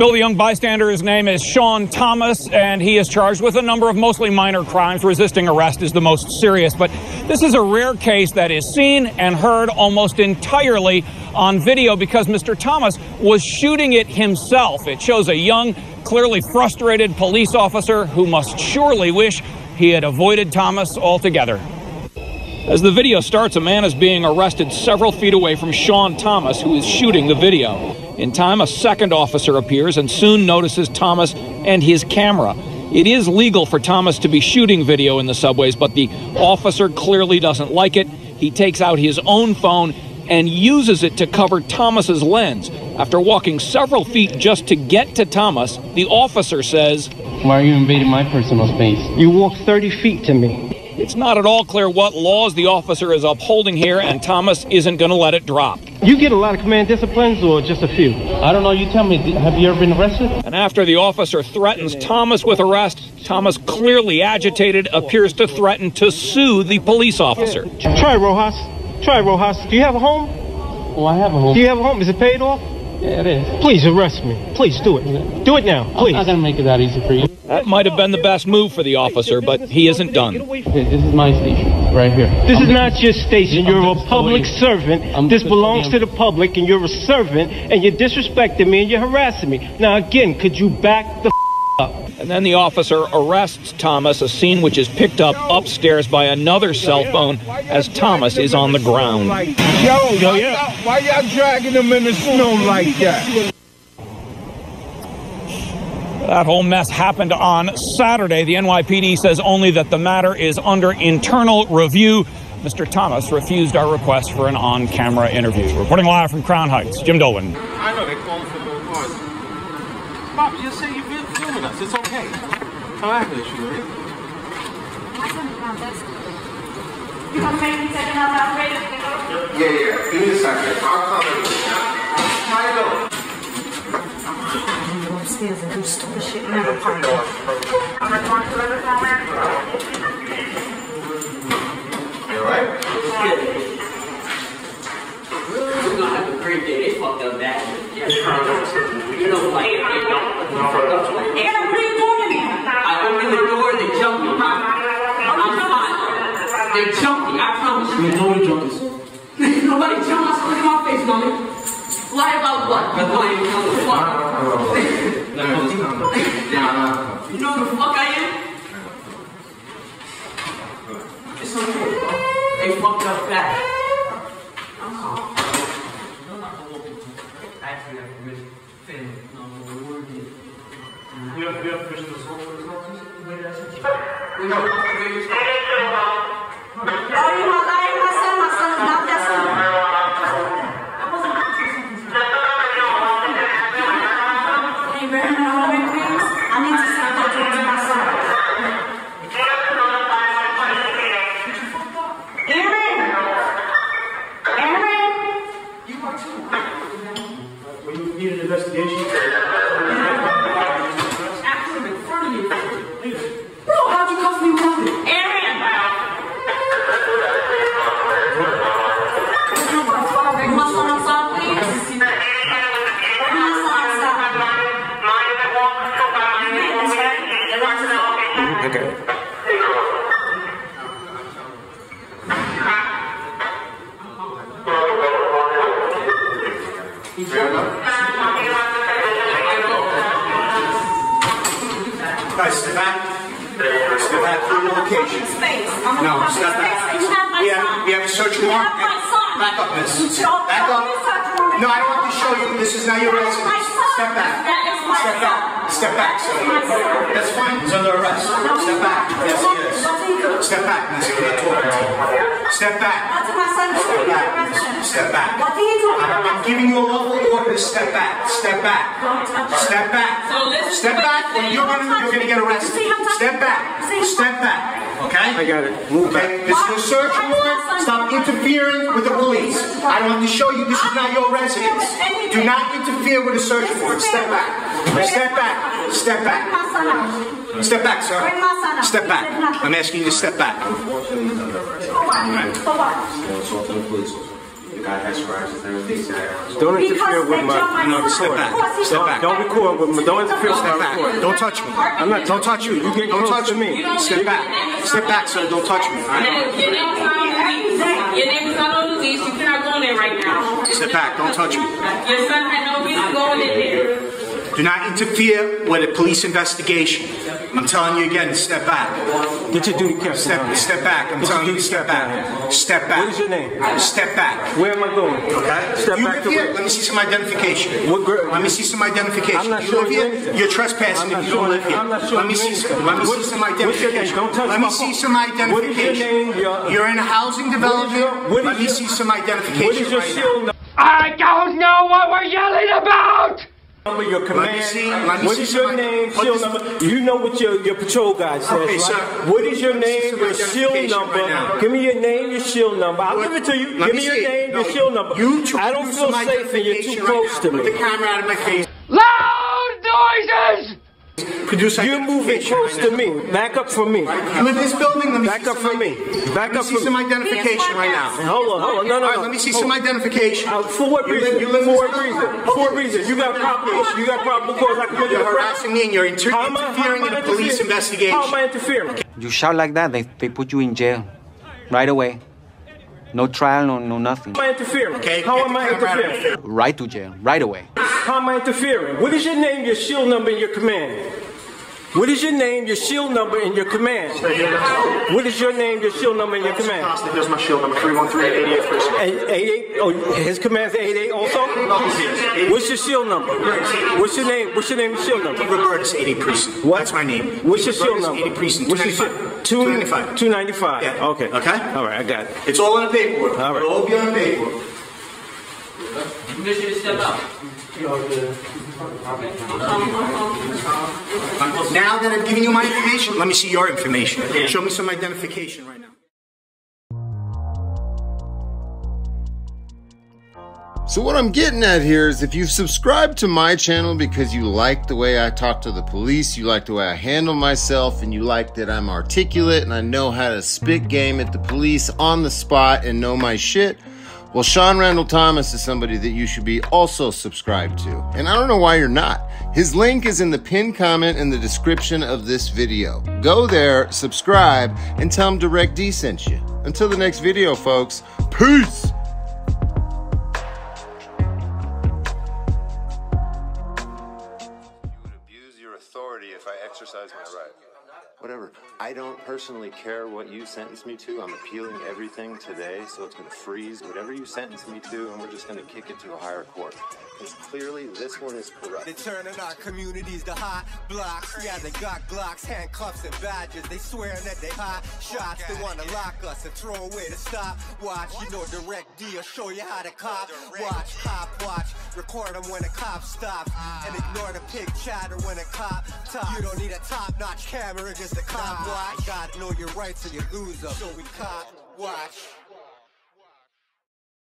Speaker 19: Bill, the young bystander, his name is Shawn Thomas, and he is charged with a number of mostly minor crimes. Resisting arrest is the most serious, but this is a rare case that is seen and heard almost entirely on video because Mr. Thomas was shooting it himself. It shows a young, clearly frustrated police officer who must surely wish he had avoided Thomas altogether. As the video starts, a man is being arrested several feet away from Shawn Thomas, who is shooting the video. In time, a second officer appears and soon notices Thomas and his camera. It is legal for Thomas to be shooting video in the subways, but the officer clearly doesn't like it. He takes out his own phone and uses it to cover Thomas's lens. After walking several feet just to get to Thomas, the officer says,
Speaker 20: Why are you invading my personal space? You walked 30 feet to me.
Speaker 19: It's not at all clear what laws the officer is upholding here, and Thomas isn't going to let it drop.
Speaker 20: You get a lot of command disciplines or just a few? I don't know. You tell me. Have you ever been arrested?
Speaker 19: And after the officer threatens Thomas with arrest, Thomas, clearly agitated, appears to threaten to sue the police officer.
Speaker 20: Try Rojas. Try Rojas. Do you have a home?
Speaker 11: Oh, I have a home.
Speaker 20: Do you have a home? Is it paid off?
Speaker 11: Yeah, it is.
Speaker 20: Please arrest me. Please do it. Do it now. Please.
Speaker 11: I'm not gonna make it that easy for you.
Speaker 19: That might have been the best move for the officer, but he isn't done.
Speaker 11: Okay, this is my station, right here.
Speaker 20: This
Speaker 11: I'm
Speaker 20: is not your station. You're a public
Speaker 11: custodian.
Speaker 20: servant.
Speaker 11: I'm
Speaker 20: this belongs to the public, and you're a servant, and you're disrespecting me and you're harassing me. Now, again, could you back the f- up?
Speaker 19: And then the officer arrests Thomas, a scene which is picked up upstairs by another cell phone as Thomas is on the ground.
Speaker 21: Yo, yo, yeah. Why y'all dragging them in the snow like that?
Speaker 19: That whole mess happened on Saturday. The NYPD says only that the matter is under internal review. Mr. Thomas refused our request for an on camera interview. Reporting live from Crown Heights, Jim Dolan.
Speaker 12: I know they calling for both cars. Bob, just say you've been. It's okay. I have an issue with it.
Speaker 22: You gonna make me take another operator?
Speaker 4: Yeah, yeah. Give me a second. I'll come in. How you doing?
Speaker 22: Go upstairs and do stupid shit never find
Speaker 4: You alright?
Speaker 23: We're gonna have a great day. They fucked up bad. You know, like, they don't. They jumped me, I promise you.
Speaker 12: Nobody jumped us.
Speaker 23: Nobody jumped us. Look at my face, mommy. Lie about what? You lie the fuck. You know who the fuck I am? It's okay. They fucked up bad. Actually, I permission. Family. No, no, we're good.
Speaker 12: You have, you have permission to smoke for this office?
Speaker 23: Where did I say? We know. Where
Speaker 6: That's fine. He's under arrest. Step back. Yes, he is. Step back. I'm to you. Step back. Step back. Step back. I'm giving you a level order to step back. Step back. Step back. Step back, or you're gonna you're gonna get arrested. Step back. Step back. Okay? I got it. Move back. This is a search warrant. Stop interfering with the police. I don't have to show you this is not your residence. Do not interfere with a search warrant. Step back. Step back. Step back.
Speaker 22: My son out.
Speaker 6: Step back, sir.
Speaker 22: Bring my son out.
Speaker 6: Step back.
Speaker 22: He did nothing.
Speaker 6: I'm asking you to step back.
Speaker 22: For what? For what?
Speaker 6: To the police. The has rights and everything.
Speaker 12: Don't interfere with my.
Speaker 22: jumped
Speaker 6: No, step back.
Speaker 22: Of course he
Speaker 6: Step back.
Speaker 12: Don't record with me. Don't interfere with my
Speaker 6: back.
Speaker 12: record.
Speaker 6: Don't touch me.
Speaker 12: I'm not.
Speaker 6: Don't touch you.
Speaker 12: You get
Speaker 6: Don't touch me.
Speaker 12: me.
Speaker 6: Step back. Step back, sir. Don't touch me.
Speaker 23: Your name is not on the lease. Your name is not on the lease. You cannot go in there right now.
Speaker 6: Step back. Don't touch me.
Speaker 23: Your son had no reason going in there.
Speaker 6: Do not interfere with a police investigation. I'm telling you again, step back.
Speaker 1: Get your duty cap.
Speaker 6: Step, step back. I'm
Speaker 1: Get
Speaker 6: telling you,
Speaker 1: duty
Speaker 6: step back.
Speaker 1: down.
Speaker 6: Step back.
Speaker 1: What is your name?
Speaker 6: Step back.
Speaker 1: Where am I going?
Speaker 6: Okay.
Speaker 1: Step
Speaker 6: you
Speaker 1: back
Speaker 6: live
Speaker 1: to
Speaker 6: here? Let me see some identification.
Speaker 1: What gr-
Speaker 6: Let me see some identification.
Speaker 1: I'm not
Speaker 6: you
Speaker 1: showing
Speaker 6: live
Speaker 1: you
Speaker 6: here. You're trespassing if you don't live here.
Speaker 1: I'm not
Speaker 6: let me see some, let me
Speaker 1: What-
Speaker 6: see some
Speaker 1: what's your name?
Speaker 6: identification.
Speaker 1: Don't touch
Speaker 6: let
Speaker 1: my
Speaker 6: me see
Speaker 1: phone.
Speaker 6: some
Speaker 1: What is your
Speaker 6: identification.
Speaker 1: name? Your-
Speaker 6: You're in a housing development.
Speaker 1: your- what
Speaker 6: let
Speaker 1: is
Speaker 6: me
Speaker 1: your-
Speaker 6: see some identification
Speaker 1: is your
Speaker 6: right
Speaker 1: shield
Speaker 6: now.
Speaker 24: I don't know what we're yelling about!
Speaker 1: Number, your command.
Speaker 6: me see- let me
Speaker 1: what
Speaker 6: see
Speaker 1: is your name? Shield
Speaker 6: is-
Speaker 1: number. You know what your, your patrol guy says,
Speaker 6: Okay,
Speaker 1: right?
Speaker 6: sir.
Speaker 1: What is your
Speaker 6: Let
Speaker 1: name? Your shield number.
Speaker 6: right.
Speaker 1: Give me your name, your shield number. I'll
Speaker 6: What-
Speaker 1: give it to you.
Speaker 6: let
Speaker 1: Give
Speaker 6: me
Speaker 1: me your
Speaker 6: see it.
Speaker 1: name, your shield number.
Speaker 6: You
Speaker 1: I don't feel safe and you're too
Speaker 6: identification
Speaker 1: close
Speaker 6: right
Speaker 1: to
Speaker 6: now.
Speaker 1: me.
Speaker 6: Put the camera out of my face.
Speaker 24: Loud noises!
Speaker 6: Produce
Speaker 1: You're moving close to me. Back up from me.
Speaker 6: You live in this building? Let me
Speaker 1: Back
Speaker 6: see
Speaker 1: up
Speaker 6: some
Speaker 1: from me.
Speaker 6: ID-
Speaker 1: Back
Speaker 6: Let me
Speaker 1: up
Speaker 6: see some identification right now.
Speaker 1: Hold on, hold on. No, no,
Speaker 6: All right,
Speaker 1: no.
Speaker 6: let me see
Speaker 1: Hold
Speaker 6: some identification.
Speaker 1: Uh, for what
Speaker 6: You
Speaker 1: reason?
Speaker 6: live- you live in
Speaker 1: for what reason? For what reason? You got probable issue. You got probable cause. I can put you
Speaker 6: You're
Speaker 1: in
Speaker 6: harassing me and you're inter-
Speaker 1: How am I- how
Speaker 6: interfering
Speaker 1: am
Speaker 6: in
Speaker 1: I
Speaker 6: a police investigation.
Speaker 1: How am I interfering?
Speaker 25: You shout like that, they, they put you in jail right away. No trial, no, no nothing.
Speaker 1: How am I interfering?
Speaker 6: Okay,
Speaker 1: How am I
Speaker 6: camera out of
Speaker 1: interfering?
Speaker 25: Right to jail, right away.
Speaker 1: How am I interfering? What is your name, your shield number, and your command? What is your name, your shield number, and your command? What is your name, your shield number, and your command?
Speaker 6: Here's my shield number 313 person.
Speaker 1: And 88, oh, his command's 88 also? What's your shield number? What's your name? What's your name, and shield number?
Speaker 6: Roberts 80 precinct.
Speaker 1: What?
Speaker 6: That's my name.
Speaker 1: What's your shield
Speaker 6: Roberts
Speaker 1: number?
Speaker 6: 80 precinct.
Speaker 1: What's your
Speaker 6: 295.
Speaker 1: shield?
Speaker 6: 295.
Speaker 1: 295.
Speaker 6: Yeah.
Speaker 1: Okay.
Speaker 6: Okay?
Speaker 1: All right, I got it.
Speaker 6: It's all in the paperwork.
Speaker 1: All right.
Speaker 6: It'll all be on the paperwork.
Speaker 23: Permission to step out.
Speaker 6: Now that I've given you my information, let me see your information. Show me some identification right now.
Speaker 4: So, what I'm getting at here is if you've subscribed to my channel because you like the way I talk to the police, you like the way I handle myself, and you like that I'm articulate and I know how to spit game at the police on the spot and know my shit, well, Shawn Randall Thomas is somebody that you should be also subscribed to. And I don't know why you're not. His link is in the pinned comment in the description of this video. Go there, subscribe, and tell him Direct D sent you. Until the next video, folks, peace! I don't personally care what you sentence me to. I'm appealing everything today, so it's going to freeze whatever you sentence me to, and we're just going to kick it to a higher court. Because clearly this one is correct.
Speaker 26: They're turning our communities to hot blocks. Yeah, they got Glocks, handcuffs, and badges. They swearing that they hot shots. They wanna lock us and throw away the stop. Watch, you know, direct D will show you how to cop. Watch, cop, watch. Record them when a cop stops. And ignore the pig chatter when a cop talks. You don't need a top notch camera, just a cop watch. Gotta know your rights or you lose them. So we cop, watch.